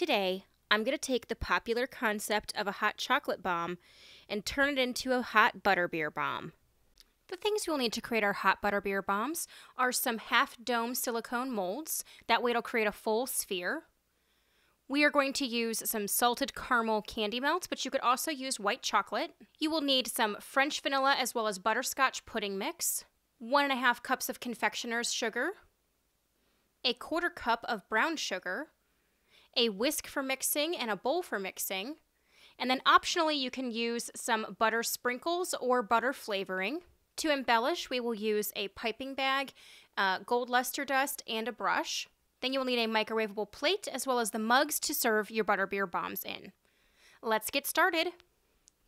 Today, I'm going to take the popular concept of a hot chocolate bomb and turn it into a hot butterbeer bomb. The things we'll need to create our hot butterbeer bombs are some half dome silicone molds. That way it'll create a full sphere. We are going to use some salted caramel candy melts, but you could also use white chocolate. You will need some French vanilla as well as butterscotch pudding mix, one and a half cups of confectioner's sugar, a quarter cup of brown sugar, a whisk for mixing, and a bowl for mixing. And then optionally, you can use some butter sprinkles or butter flavoring. To embellish, we will use a piping bag, uh, gold luster dust, and a brush. Then you will need a microwavable plate as well as the mugs to serve your butterbeer bombs in. Let's get started.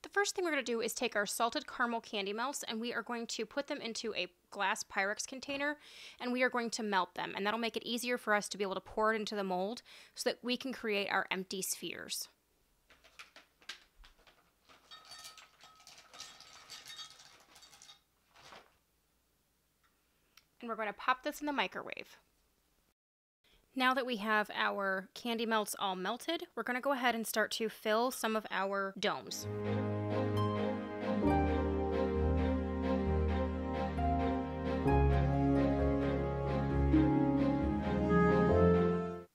The first thing we're going to do is take our salted caramel candy melts and we are going to put them into a glass Pyrex container and we are going to melt them. And that'll make it easier for us to be able to pour it into the mold so that we can create our empty spheres. And we're going to pop this in the microwave. Now that we have our candy melts all melted, we're going to go ahead and start to fill some of our domes.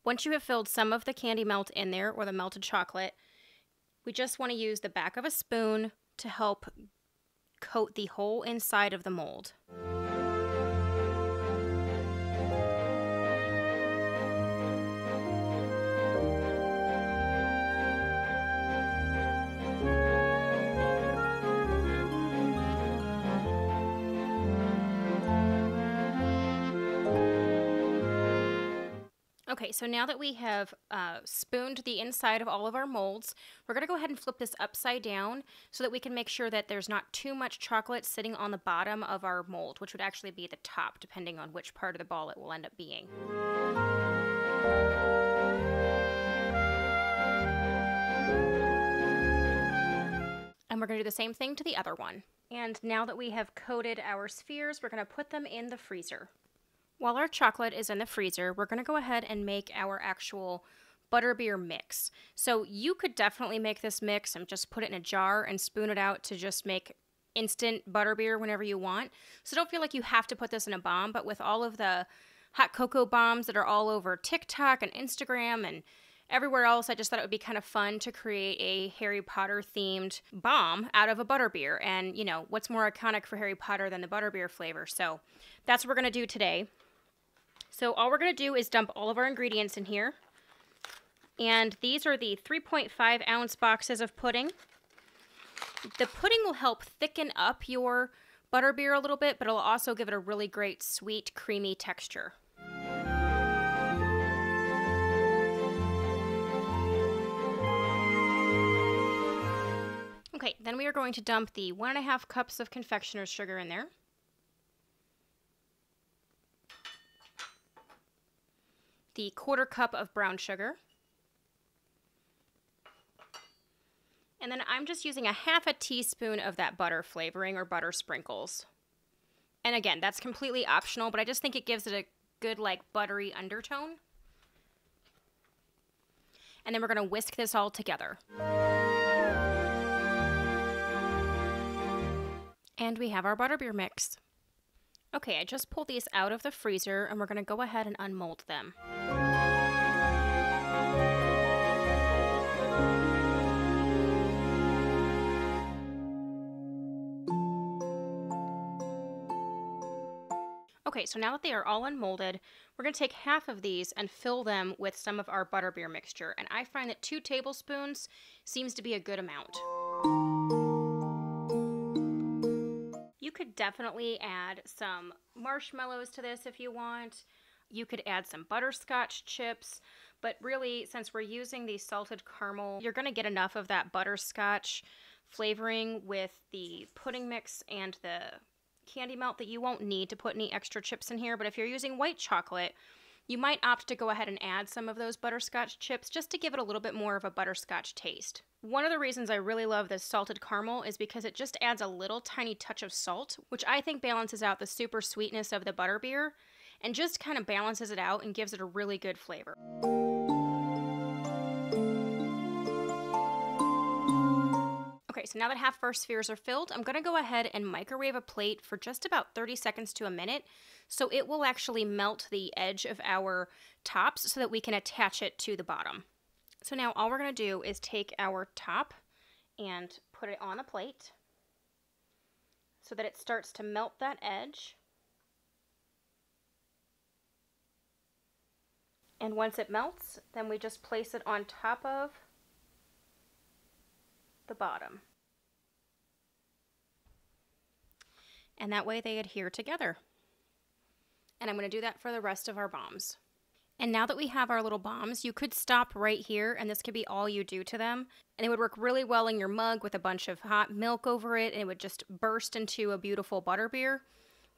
Once you have filled some of the candy melt in there or the melted chocolate, we just want to use the back of a spoon to help coat the whole inside of the mold. Okay, so now that we have uh, spooned the inside of all of our molds, we're going to go ahead and flip this upside down so that we can make sure that there's not too much chocolate sitting on the bottom of our mold, which would actually be the top, depending on which part of the ball it will end up being. And we're going to do the same thing to the other one. And now that we have coated our spheres, we're going to put them in the freezer. While our chocolate is in the freezer, we're going to go ahead and make our actual butterbeer mix. So you could definitely make this mix and just put it in a jar and spoon it out to just make instant butterbeer whenever you want. So don't feel like you have to put this in a bomb, but with all of the hot cocoa bombs that are all over TikTok and Instagram and everywhere else, I just thought it would be kind of fun to create a Harry Potter themed bomb out of a butterbeer. And, you know, what's more iconic for Harry Potter than the butterbeer flavor? So that's what we're going to do today. So all we're going to do is dump all of our ingredients in here. And these are the 3.5 ounce boxes of pudding. The pudding will help thicken up your butterbeer a little bit, but it'll also give it a really great sweet, creamy texture. Okay, then we are going to dump the one and a half cups of confectioner's sugar in there. The quarter cup of brown sugar. And then I'm just using a half a teaspoon of that butter flavoring or butter sprinkles. And again, that's completely optional, but I just think it gives it a good, like, buttery undertone. And then we're going to whisk this all together. And we have our butterbeer mix. Okay, I just pulled these out of the freezer and we're going to go ahead and unmold them. Okay, so now that they are all unmolded, we're going to take half of these and fill them with some of our butterbeer mixture. And I find that two tablespoons seems to be a good amount. Could definitely add some marshmallows to this if you want. You could add some butterscotch chips, but really, since we're using the salted caramel, you're going to get enough of that butterscotch flavoring with the pudding mix and the candy melt that you won't need to put any extra chips in here. But if you're using white chocolate, you might opt to go ahead and add some of those butterscotch chips just to give it a little bit more of a butterscotch taste. One of the reasons I really love this salted caramel is because it just adds a little tiny touch of salt, which I think balances out the super sweetness of the butterbeer and just kind of balances it out and gives it a really good flavor. Okay, so now that half of our spheres are filled, I'm gonna go ahead and microwave a plate for just about 30 seconds to a minute. So it will actually melt the edge of our tops so that we can attach it to the bottom. So now all we're gonna do is take our top and put it on the plate so that it starts to melt that edge. And once it melts, then we just place it on top of the bottom. And that way they adhere together. And I'm going to do that for the rest of our bombs. And now that we have our little bombs, you could stop right here and this could be all you do to them. And it would work really well in your mug with a bunch of hot milk over it and it would just burst into a beautiful butterbeer.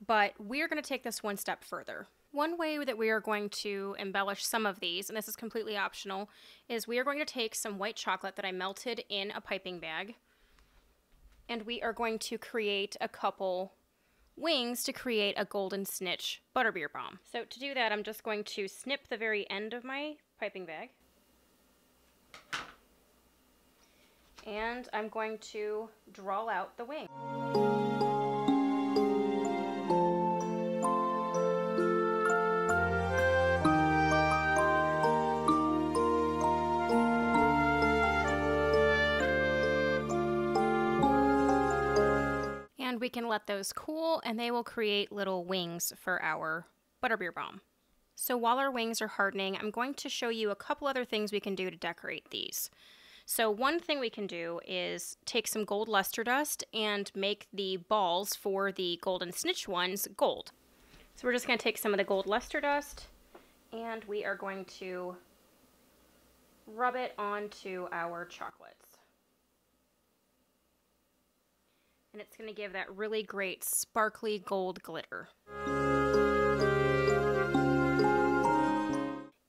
But we're going to take this one step further. One way that we are going to embellish some of these, and this is completely optional, is we are going to take some white chocolate that I melted in a piping bag, and we are going to create a couple wings to create a golden snitch butterbeer bomb. So to do that, I'm just going to snip the very end of my piping bag. And I'm going to draw out the wing. And we can let those cool and they will create little wings for our butterbeer bomb. So while our wings are hardening, I'm going to show you a couple other things we can do to decorate these. So one thing we can do is take some gold luster dust and make the balls for the golden snitch ones gold. So we're just going to take some of the gold luster dust and we are going to rub it onto our chocolates. And it's going to give that really great sparkly gold glitter.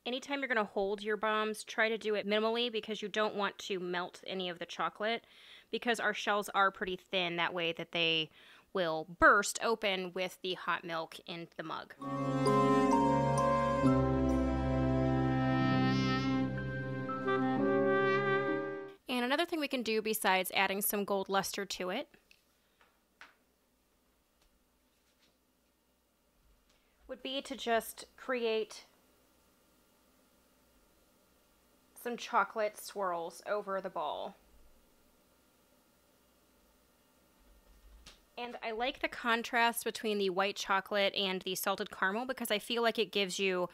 Anytime you're going to hold your bombs, try to do it minimally because you don't want to melt any of the chocolate because our shells are pretty thin that way that they will burst open with the hot milk in the mug. And another thing we can do besides adding some gold luster to it would be to just create some chocolate swirls over the ball. And I like the contrast between the white chocolate and the salted caramel because I feel like it gives you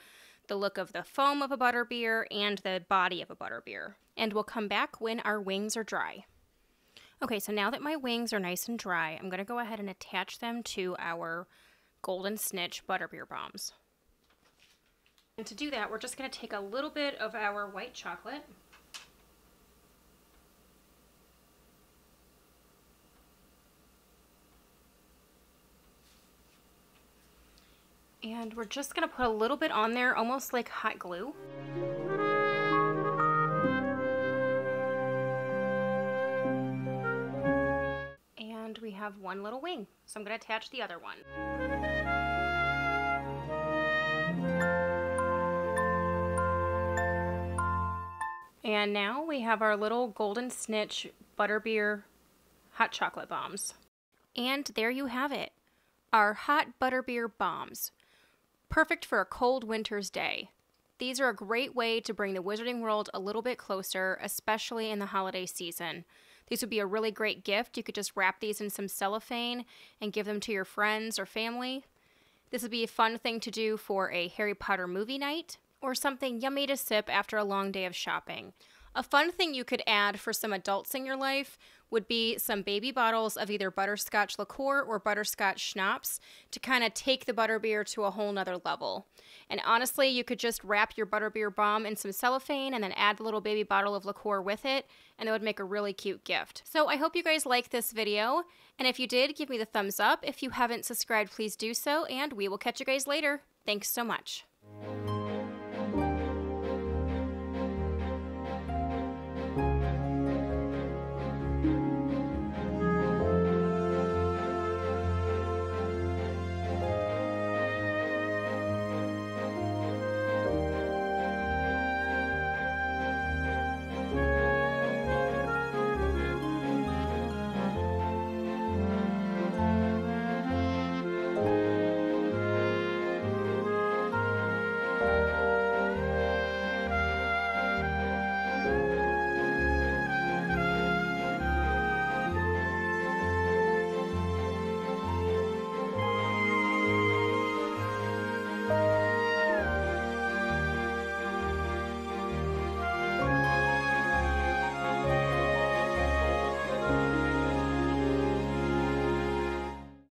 the look of the foam of a butterbeer and the body of a butterbeer. And we'll come back when our wings are dry. Okay, so now that my wings are nice and dry, I'm going to go ahead and attach them to our Golden Snitch Butterbeer Bombs. And to do that, we're just going to take a little bit of our white chocolate And we're just going to put a little bit on there, almost like hot glue. Have one little wing. So I'm going to attach the other one. And now we have our little golden snitch butterbeer hot chocolate bombs. And there you have it, our hot butterbeer bombs. Perfect for a cold winter's day. These are a great way to bring the wizarding world a little bit closer, especially in the holiday season. These would be a really great gift. You could just wrap these in some cellophane and give them to your friends or family. This would be a fun thing to do for a Harry Potter movie night or something yummy to sip after a long day of shopping. A fun thing you could add for some adults in your life would be some baby bottles of either butterscotch liqueur or butterscotch schnapps to kind of take the butterbeer to a whole nother level. And honestly, you could just wrap your butterbeer bomb in some cellophane and then add the little baby bottle of liqueur with it, and it would make a really cute gift. So I hope you guys like this video, and if you did, give me the thumbs up. If you haven't subscribed, please do so, and we will catch you guys later. Thanks so much.